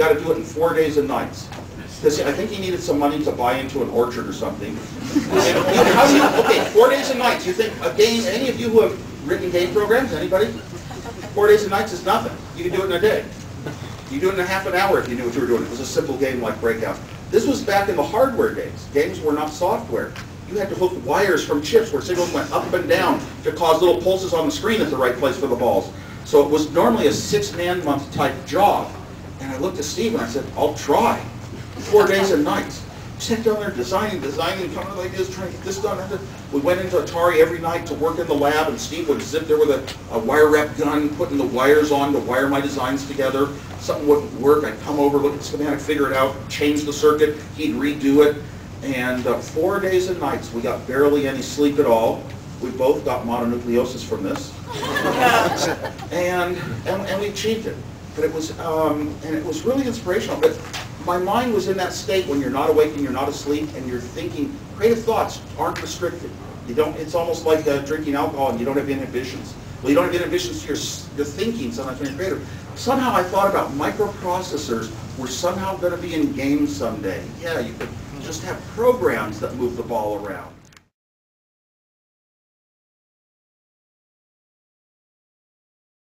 got to do it in four days and nights. Because I think he needed some money to buy into an orchard or something. How do you, okay, four days and nights, you think a game, any of you who have written game programs, anybody? Four days and nights is nothing. You can do it in a day. You do it in a half an hour if you knew what you were doing. It was a simple game like Breakout. This was back in the hardware days. Games were not software. You had to hook wires from chips where signals went up and down to cause little pulses on the screen at the right place for the balls. So it was normally a six-man month type job. And I looked at Steve and I said, I'll try four days and nights. Sat down there designing, designing, coming up like this, trying to get this done. We went into Atari every night to work in the lab, and Steve would sit there with a, a wire wrap gun, putting the wires on to wire my designs together. Something wouldn't work, I'd come over, look at the schematic, figure it out, change the circuit, he'd redo it. And uh, four days and nights, we got barely any sleep at all. We both got mononucleosis from this. and, and, and we achieved it. But it was, um, and it was really inspirational. But my mind was in that state when you're not awake and you're not asleep and you're thinking, creative thoughts aren't restricted. You don't, it's almost like uh, drinking alcohol and you don't have inhibitions. Well, you don't have inhibitions to your, your thinking sometimes when you're creative. Somehow I thought about microprocessors were somehow going to be in games someday. Yeah, you could just have programs that move the ball around.